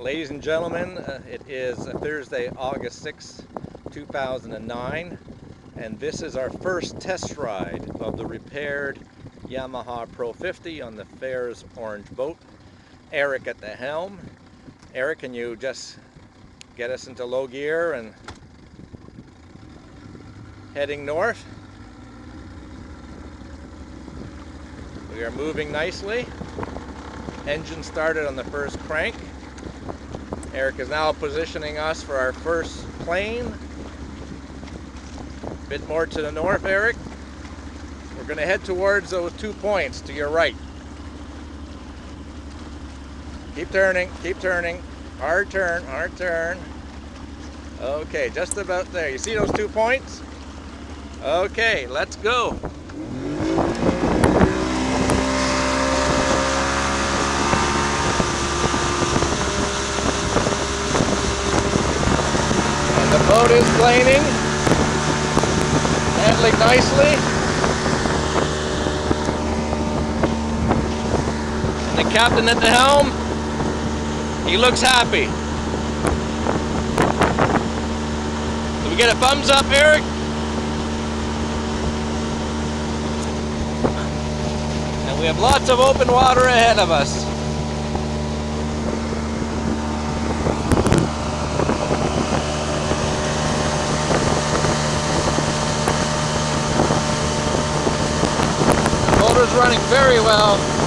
Ladies and gentlemen, uh, it is Thursday, August 6, 2009, and this is our first test ride of the repaired Yamaha Pro 50 on the Fairs Orange boat. Eric at the helm. Eric, can you just get us into low gear and heading north? We are moving nicely. Engine started on the first crank. Eric is now positioning us for our first plane. A bit more to the north, Eric. We're going to head towards those two points to your right. Keep turning, keep turning. Hard turn, hard turn. Okay, just about there. You see those two points? Okay, let's go. Boat is planing, handling nicely. And the captain at the helm, he looks happy. We get a thumbs up, Eric? And we have lots of open water ahead of us. Motor's running very well.